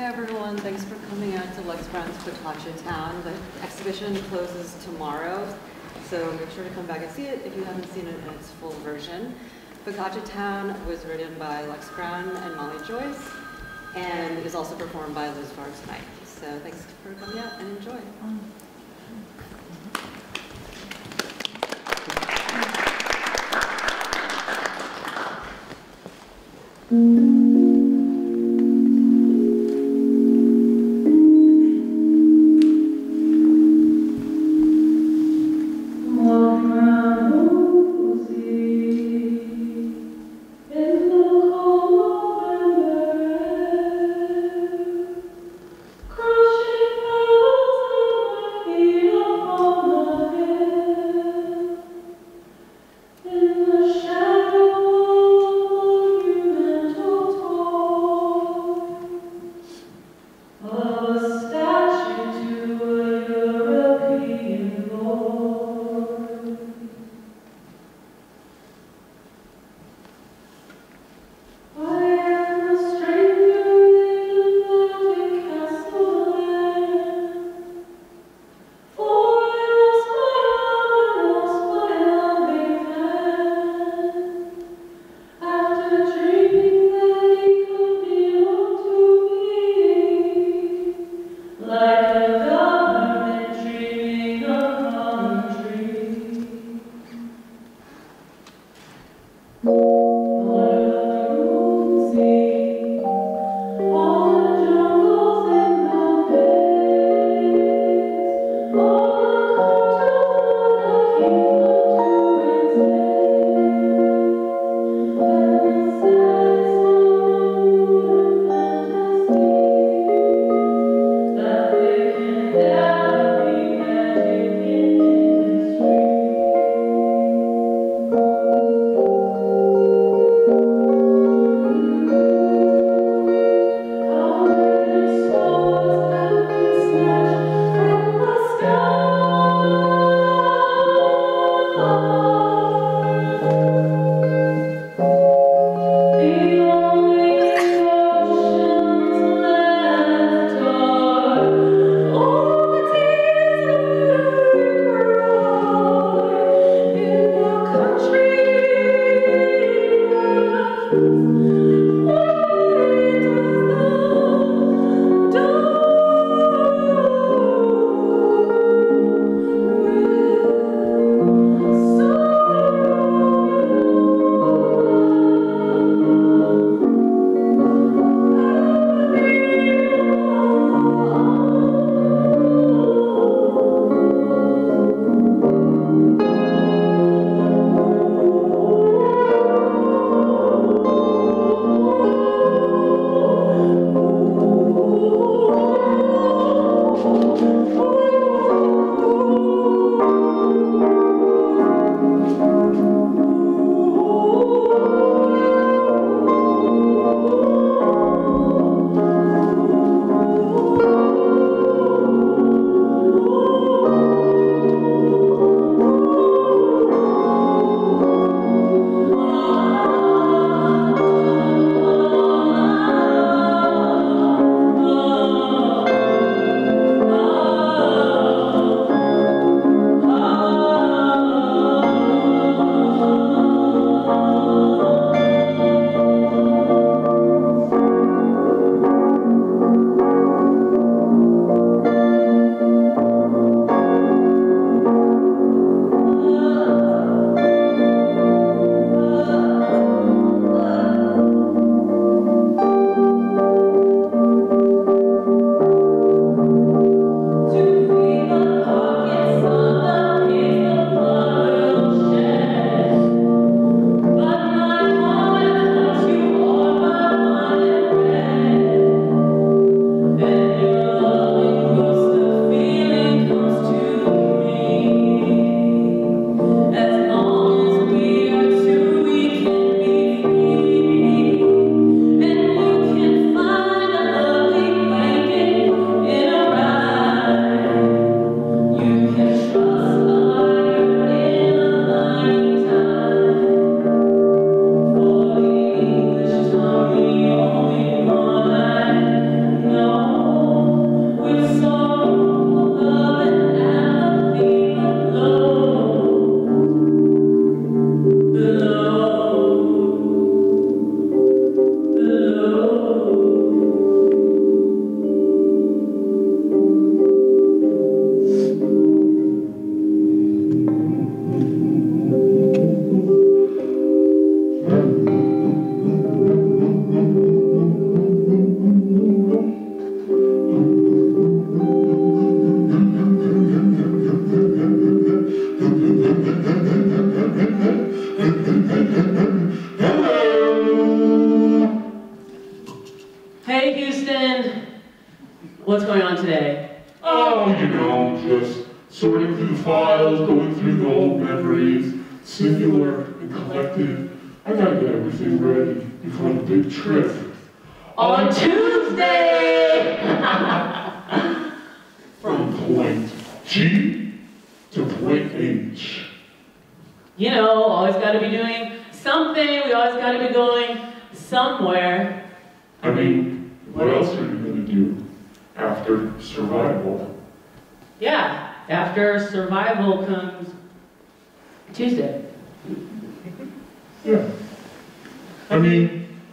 Hi everyone, thanks for coming out to Lex Brown's Focaccia Town. The exhibition closes tomorrow, so make sure to come back and see it if you haven't seen it in its full version. Focaccia Town was written by Lex Brown and Molly Joyce, and is also performed by Liz Varg tonight. So thanks for coming out and enjoy. Um,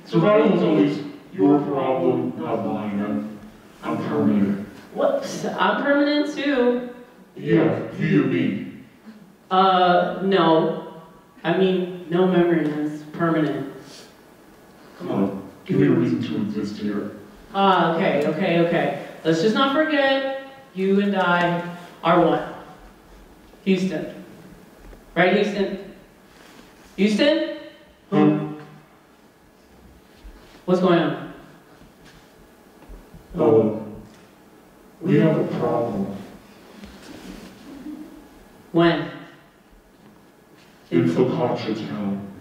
mean, survival's always your problem, not mine. I'm, I'm permanent. Whoops, I'm permanent too. Yeah, you me. Uh, no. I mean, no memory is permanent. Come on, give me a reason to exist here. Ah, okay, okay, okay. Let's just not forget, you and I are one. Houston. Right, Houston? Houston? What's going on? Oh, we have a problem. When? In Focaccia Town.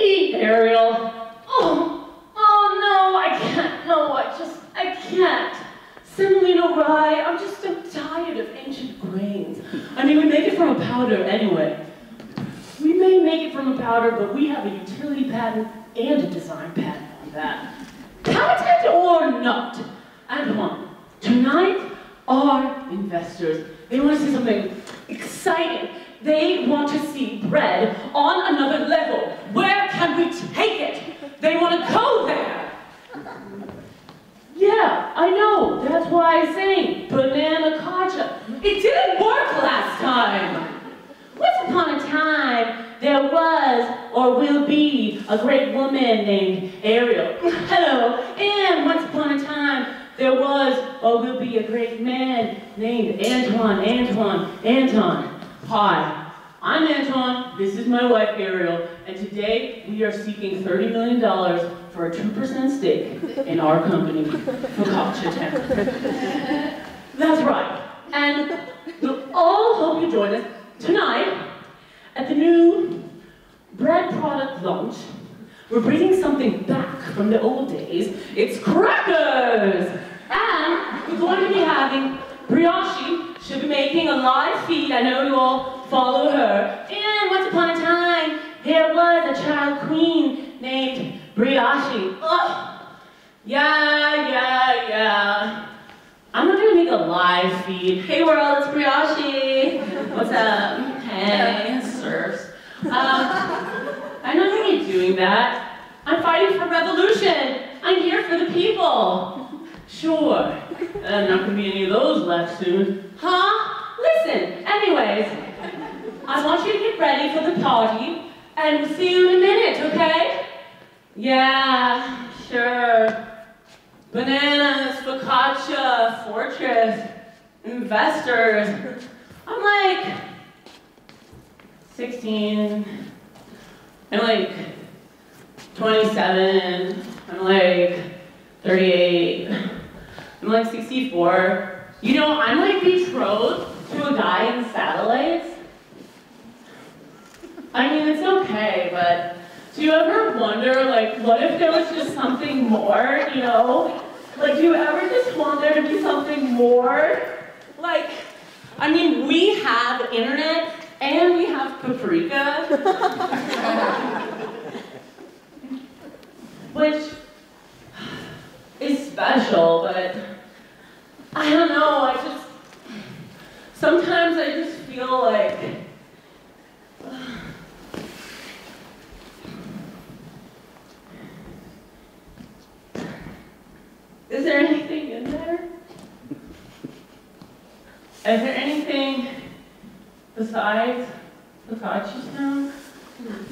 Eat, Ariel. Oh, oh no, I can't. No, I just, I can't. Semolina rye, I'm just so tired of ancient grains. I mean, we make it from a powder anyway. We may make it from a powder, but we have a utility patent and a design patent on that. Patent or not, Antoine, tonight our investors, they want to see something exciting. They want to see bread on another level. Where can we take it? They want to go there. Yeah, I know. That's why I sang Banana Kacha. It didn't work last time. Once upon a time, there was or will be a great woman named Ariel. Hello. And once upon a time, there was or will be a great man named Antoine, Antoine, Anton. Hi, I'm Anton. This is my wife, Ariel. And today, we are seeking $30 million for a 2% stake in our company, Focaccia Town. That's right. And we'll all hope you join us tonight at the new bread product launch. We're bringing something back from the old days. It's crackers! And we're going to be having Brioche. She'll be making a live feed. I know you all follow her. And once upon a time, there was a child queen named Brioche. Ugh. Yeah, yeah, yeah. I'm not gonna make a live feed. Hey world, it's Brioche. What's up? Hey, serfs. Um, I'm not gonna doing that. I'm fighting for revolution. I'm here for the people. Sure. Uh, not gonna be any of those left soon. Huh? Listen, anyways, I want you to get ready for the party, and we'll see you in a minute, okay? Yeah, sure. Bananas, focaccia, fortress, investors. I'm like 16. I'm like 27. I'm like 38. I'm like 64. You know, I'm like betrothed to a guy in satellites. I mean, it's okay, but do you ever wonder, like, what if there was just something more, you know? Like, do you ever just want there to be something more? Like, I mean, we have internet and we have paprika. Which is special, but I don't know, I just, sometimes I just feel like, Is there anything in there? Is there anything besides the Focaccia Town? Hmm.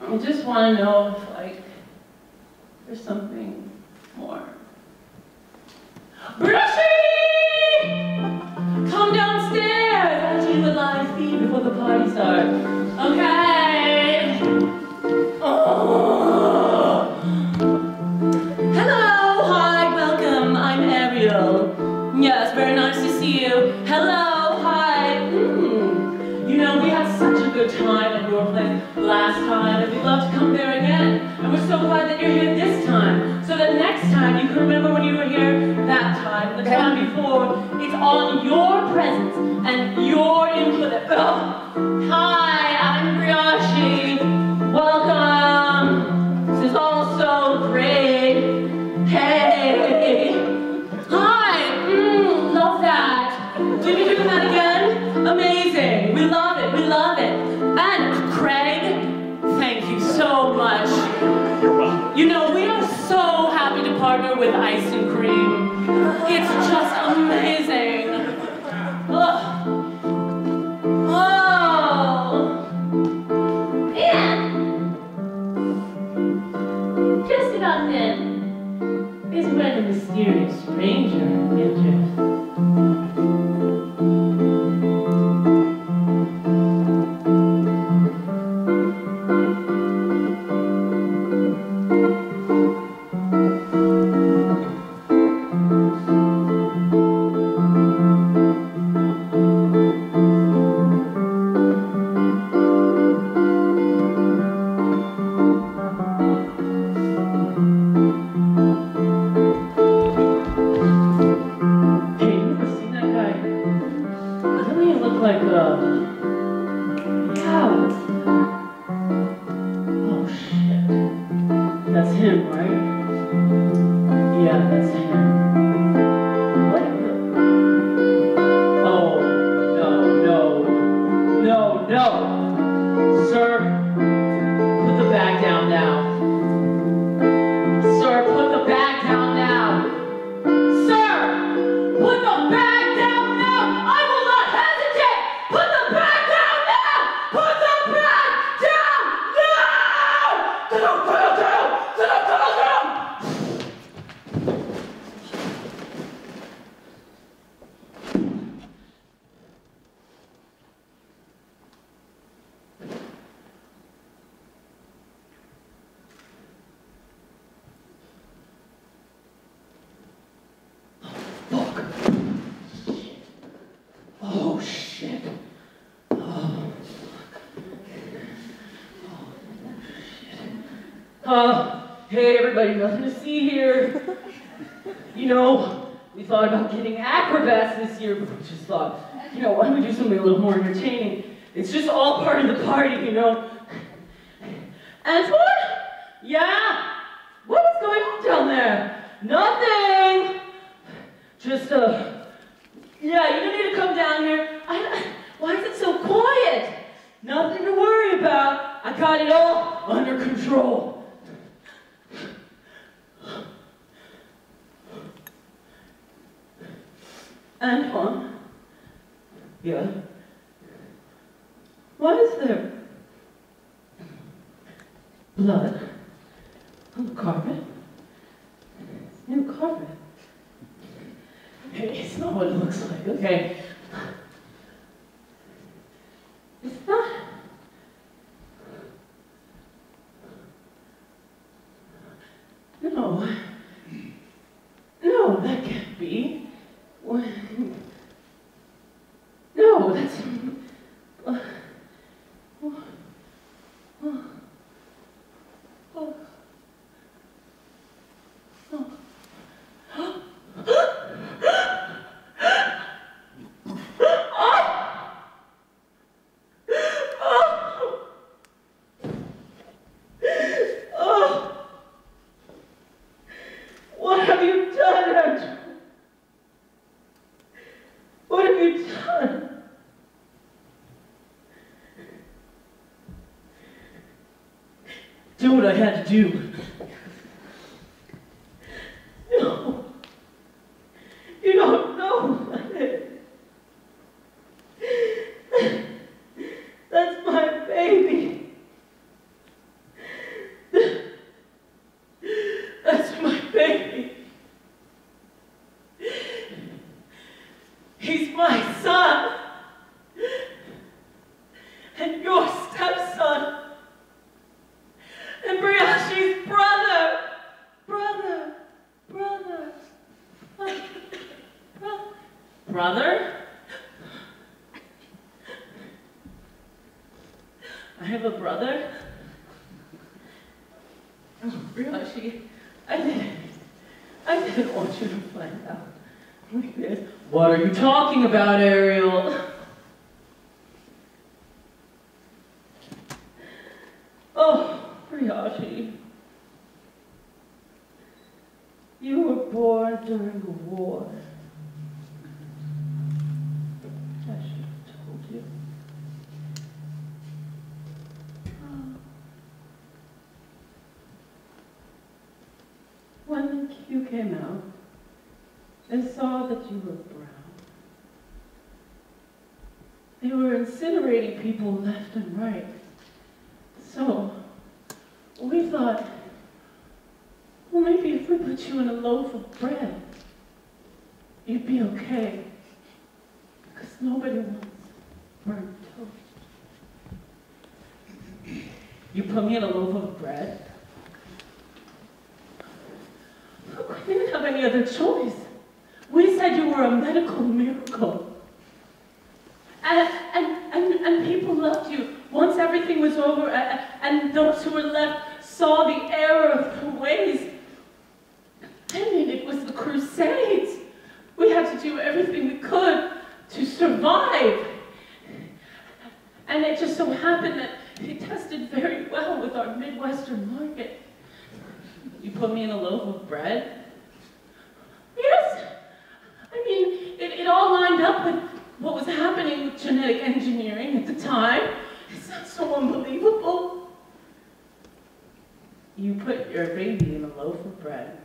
I just want to know if, like, there's something more. Hey everybody, nothing to see here. You know, we thought about getting acrobats this year, but we just thought, you know, why don't we do something a little more entertaining? It's just all part of the party, you know? Antoine? Yeah? What is going on down there? Nothing! Just, uh, yeah, you don't need to come down here. I, why is it so quiet? Nothing to worry about. I got it all under control. and. Yeah. Why is there blood on the carpet? New carpet. It's not what it looks like, okay? Is that? You know. do what I had to do. About, Ariel? Oh, Riyoshi. You were born during the war. I should have told you. When you came out and saw that you were brown, they were incinerating people left and right. So, we thought, well, maybe if we put you in a loaf of bread, you'd be okay. Because nobody wants burnt toast. You put me in a loaf of bread? We didn't have any other choice. We said you were a medical miracle. And, and, and, and people loved you once everything was over, and, and those who were left saw the error of their ways. I mean, it was the Crusades. We had to do everything we could to survive. And it just so happened that it tested very well with our Midwestern market. You put me in a loaf of bread? Yes. I mean, it, it all lined up with what was happening with genetic engineering at the time. It's not so unbelievable. You put your baby in a loaf of bread.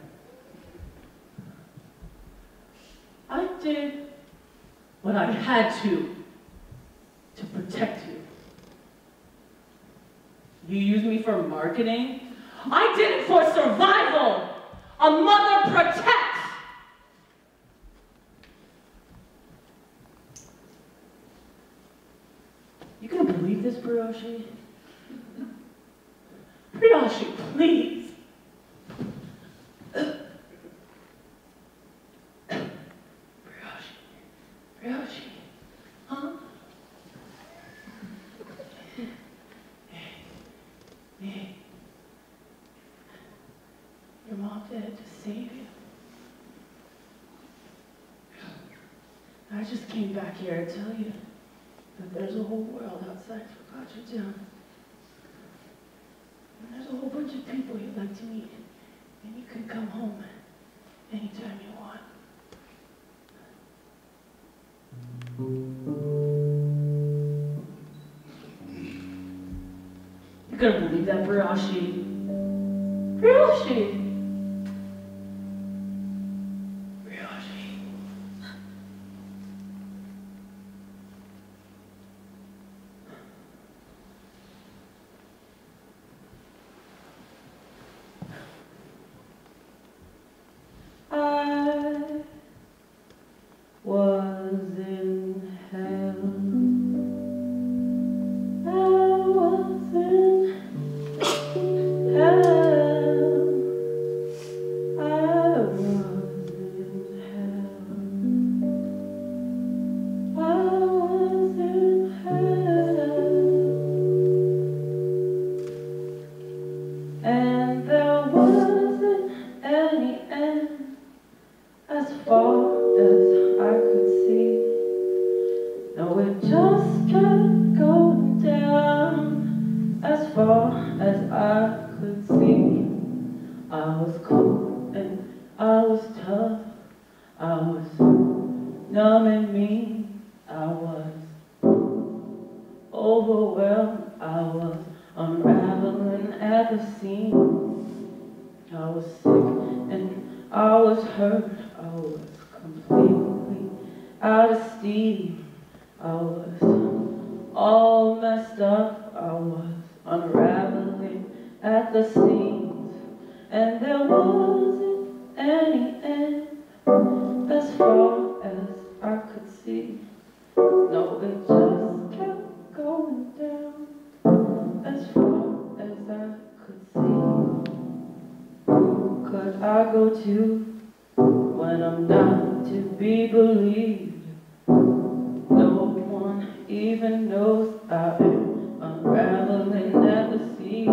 I did what I had to to protect you. You used me for marketing? I did it for survival. A mother protects. You gonna believe this, Brioche? Brioche, please. Brioche, Brioche, huh? Hey, your mom dead to save you. I just came back here to tell you that there's a whole world outside Focaccia Town. And there's a whole bunch of people you'd like to meet. And you can come home anytime you want. You're gonna believe that, Brioche. Brioche! I was unraveling at the seams. And there wasn't any end as far as I could see. No, it just kept going down as far as I could see. Who could I go to when I'm not to be believed? No one even knows I am Traveling they never see.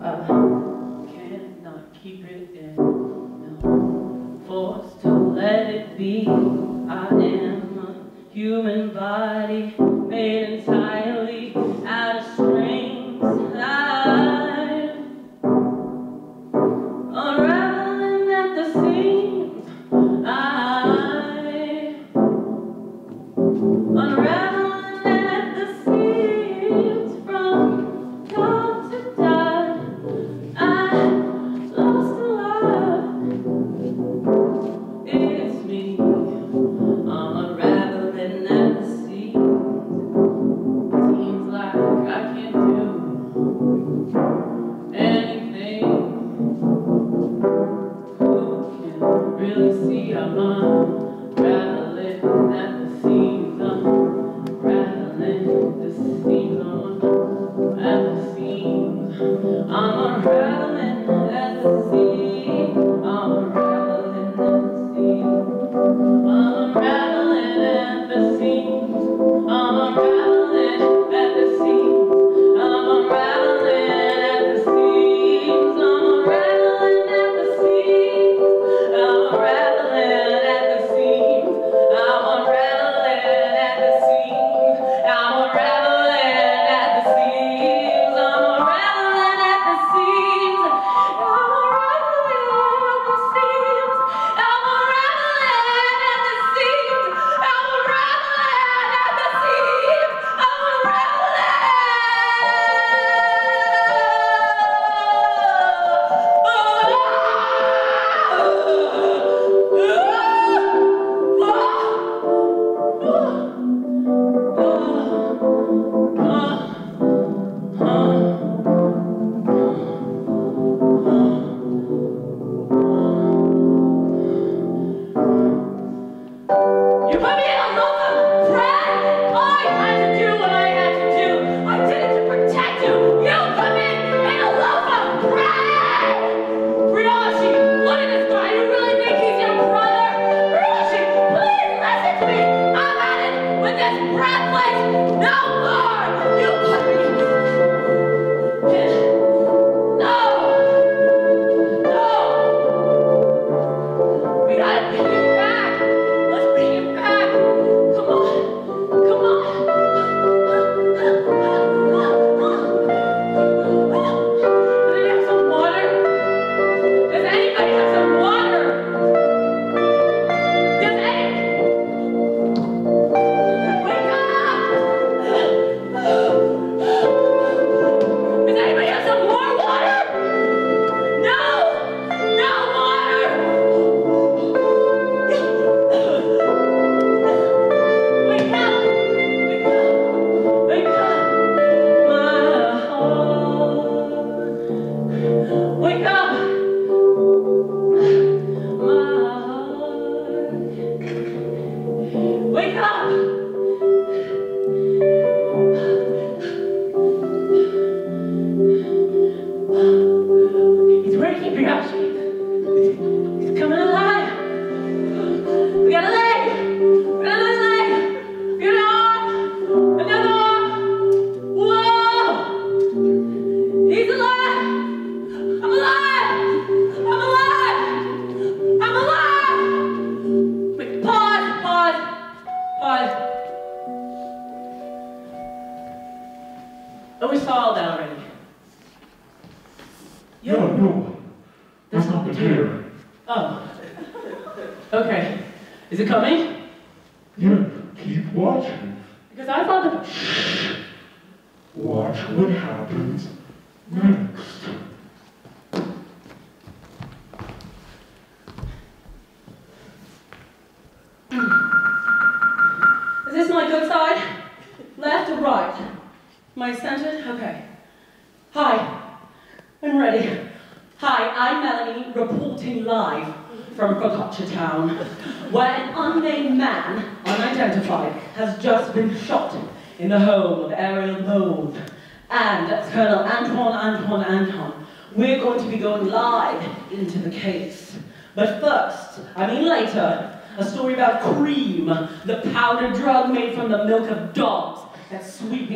I cannot keep it in, no. forced to let it be. I am a human body made entirely.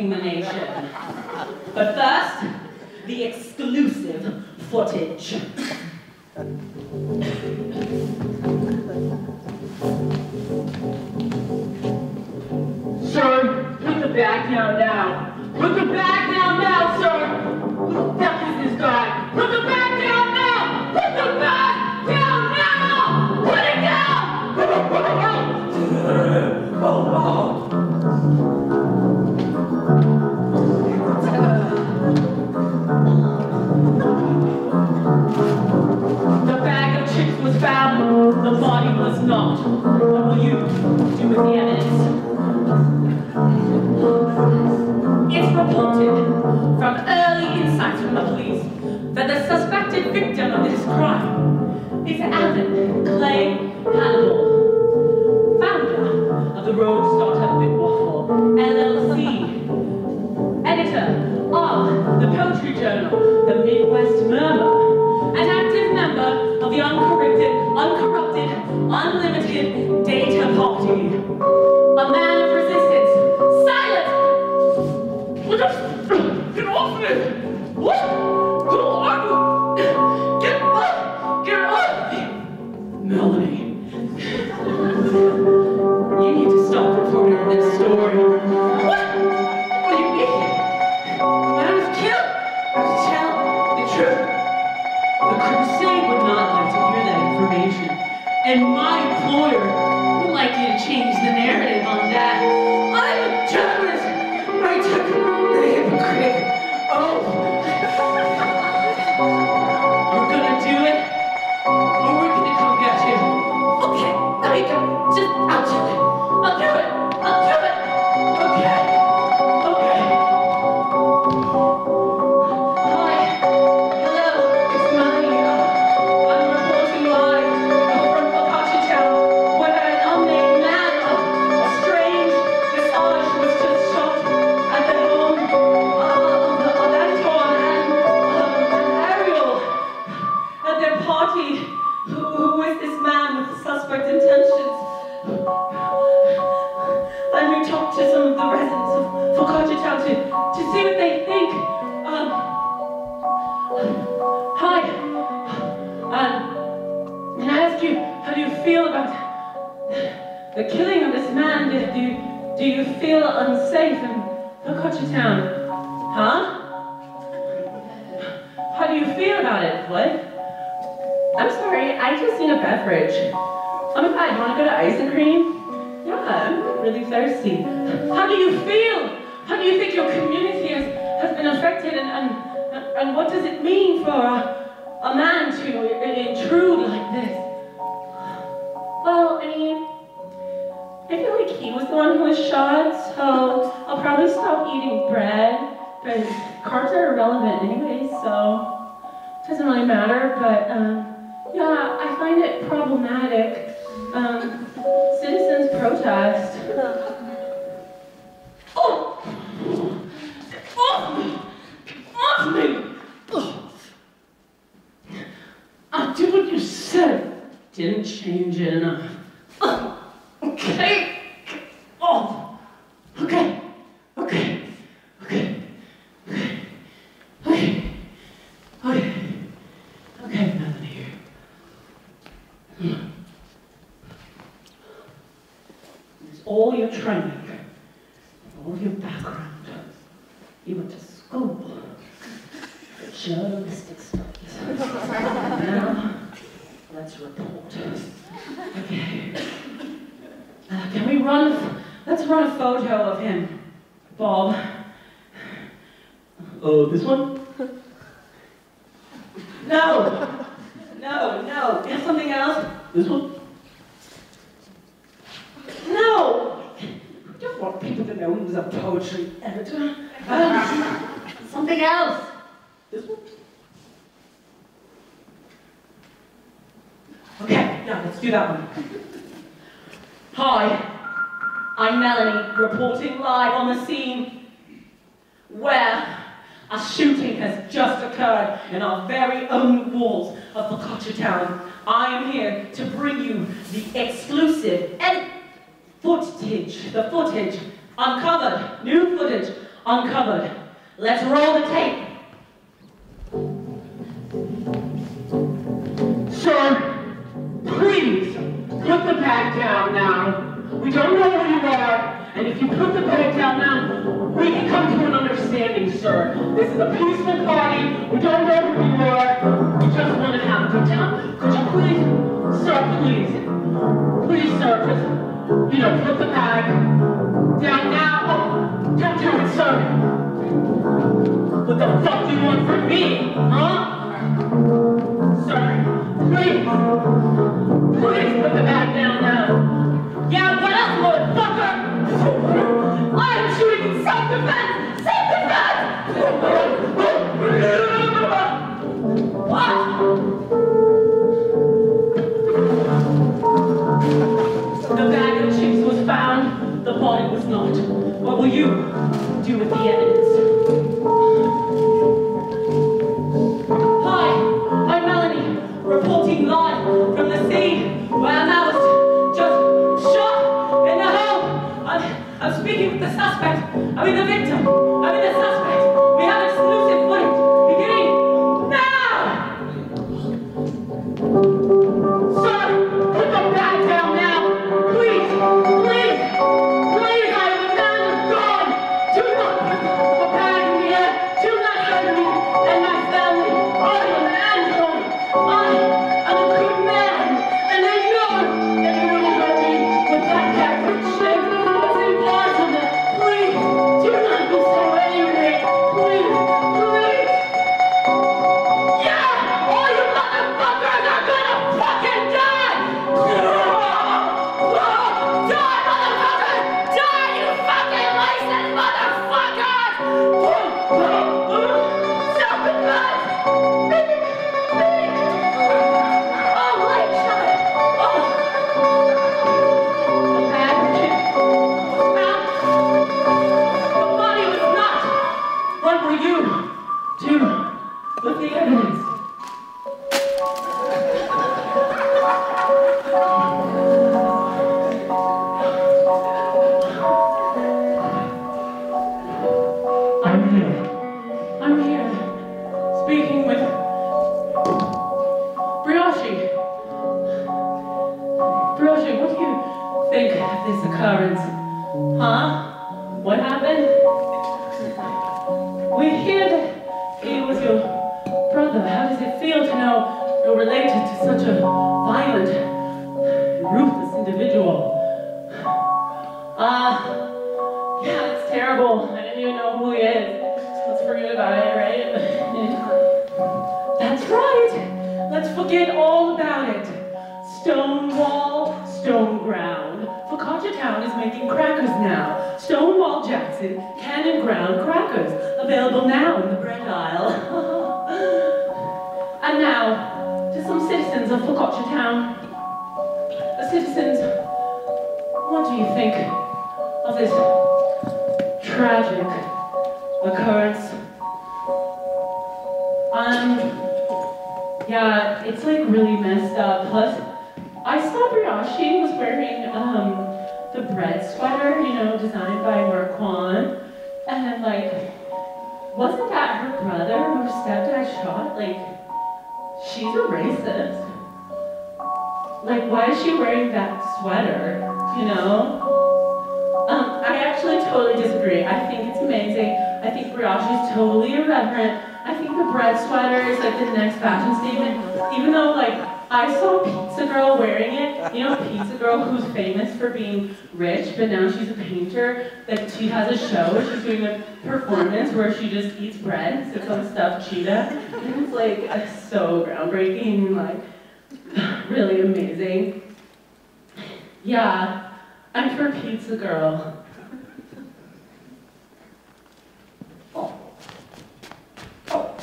The nation. But first, the exclusive footage. Sir, put the bag down now. Put the bag down now, sir. The. Crusade would not like to hear that information. And my employer would like you to change the narrative on that. I'm a journalist. I took the hypocrite Oh! We're gonna do it, or we're gonna come get you. Okay, let you go. Just, I'll do it. I'll do it. I'll do it. Town? Huh? How do you feel about it? What? I'm sorry, I just need a beverage. Oh my god, you wanna go to ice and cream? Yeah, I'm really thirsty. How do you feel? How do you think your community has, has been affected and, and, and what does it mean for a, a man to intrude like this? He was the one who was shot, so I'll probably stop eating bread. But carbs are irrelevant anyway, so it doesn't really matter. But um, yeah, I find it problematic. Um, citizens protest. Oh! Off me! Off me! Ugh. I did what you said. Didn't change it enough. Okay. Oh. Okay. Okay. Okay. Okay. Okay. Okay. Okay, Melanie here. It's all your training, all your background. You went to school for journalistic studies. now, let's report. Okay. Uh, can we run? Let's run a photo of him, Bob. Oh, this one? No! No, no. Get something else. This one? No! I don't want people to know he was a poetry editor. Um, something else. This one? Okay, yeah, let's do that one. Hi, I'm Melanie, reporting live on the scene where a shooting has just occurred in our very own walls of Focaccia Town. I am here to bring you the exclusive ed- footage, the footage, uncovered, new footage uncovered. Let's roll the tape. Sir, please put the bag down now. We don't know who you are, and if you put the bag down now, we can come to an understanding, sir. This is a peaceful party. We don't know who you are. We just want to have a good time. Could you please, sir, please, please, sir, just, you know, put the bag down now. Don't do it, sir. What the fuck do you want from me, huh? Sir, please, please put the bag down now. Else, motherfucker? Really. Plus, I saw Brioche was wearing um the bread sweater, you know, designed by Marquand, and like, wasn't that her brother who stepdad shot? Like, she's a racist. Like, why is she wearing that sweater? You know? Um, I actually totally disagree. I think it's amazing. I think brioche is totally irreverent. I think the bread sweater is like the next fashion statement. Even though like I saw Pizza Girl wearing it. You know Pizza Girl who's famous for being rich, but now she's a painter. That she has a show she's doing a performance where she just eats bread sits on stuffed cheetah. And it's like it's so groundbreaking, like really amazing. Yeah. I'm for Pizza Girl. Oh. Oh.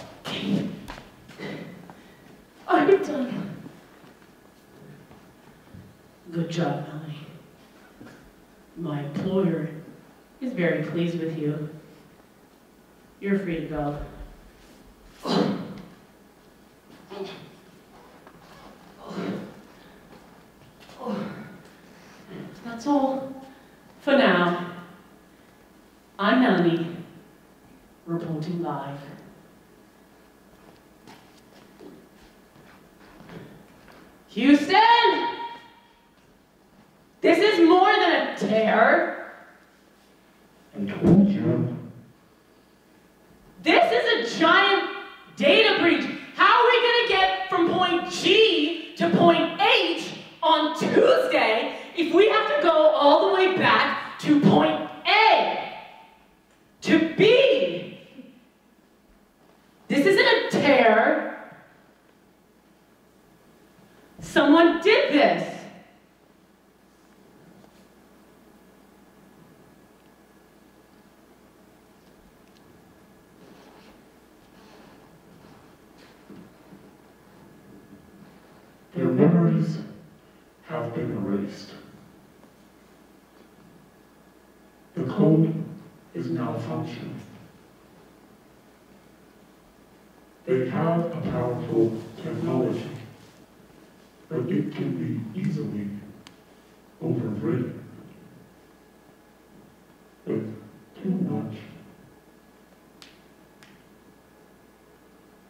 I'm done. Good job, Melanie. My employer is very pleased with you. You're free to go. That's all for now. I'm Melanie, reporting live. Houston! there. They have a powerful technology, but it can be easily overridden But too much.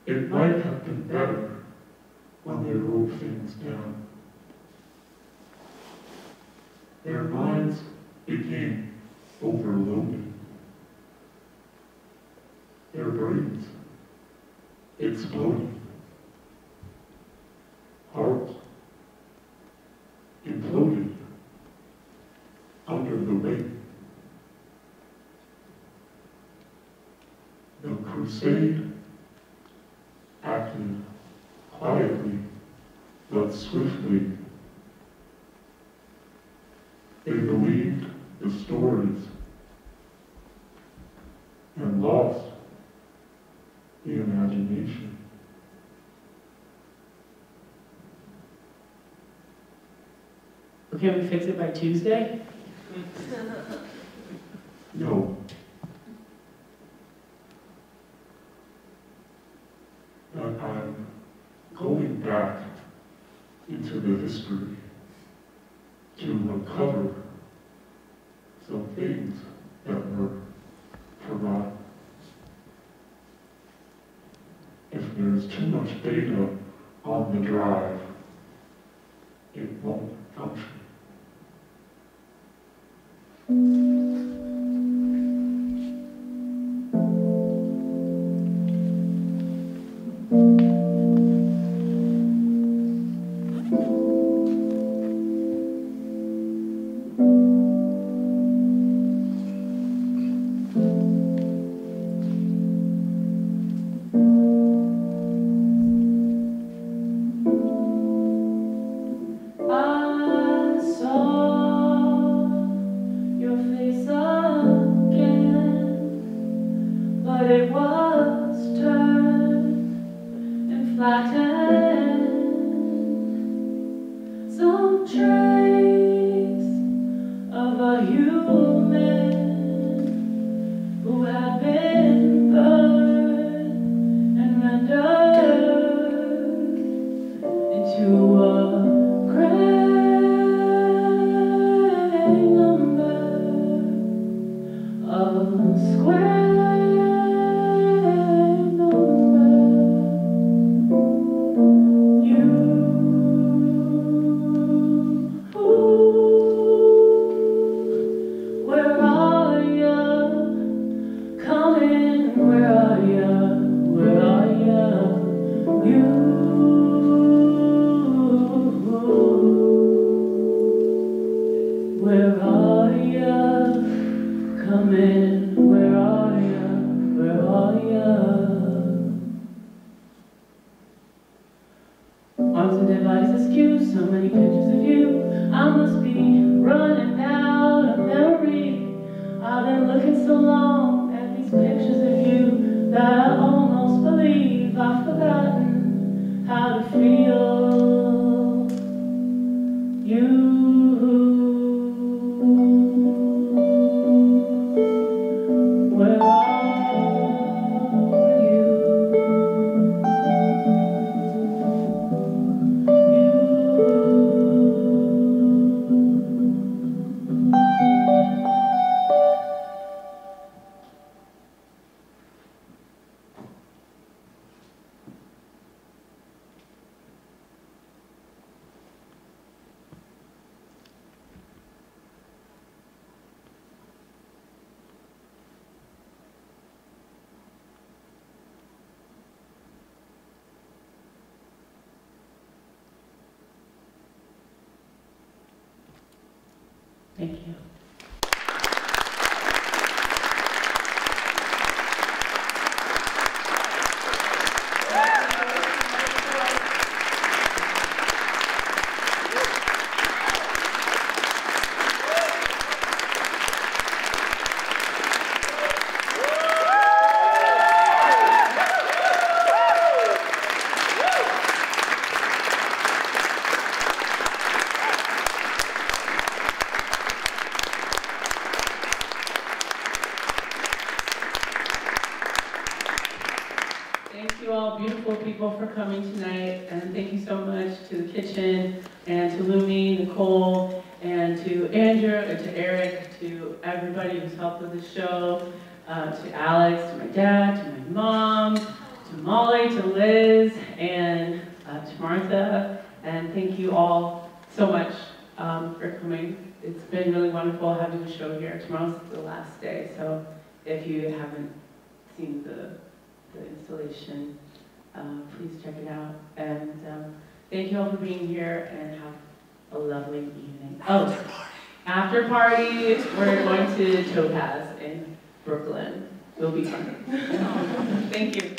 It might have been better when they wrote things down. Their minds became overloaded. Their brains its glory. Heart imploded under the weight. The crusade acted quietly but swiftly can we fix it by Tuesday? No. But I'm going back into the history to recover some things that were forgotten. If there's too much data on the drive, for coming tonight, and thank you so much to the kitchen, and to Lumi, Nicole, and to Andrew, and to Eric, to everybody who's helped with the show, uh, to Alex, to my dad, to my mom, to Molly, to Liz, and uh, to Martha, and thank you all so much um, for coming. It's been really wonderful having the show here. Tomorrow's the last day, so if you haven't seen the the installation. Um, please check it out. And um, thank you all for being here and have a lovely evening. Oh, after party, we're going to Topaz in Brooklyn. We'll be fun. Thank you.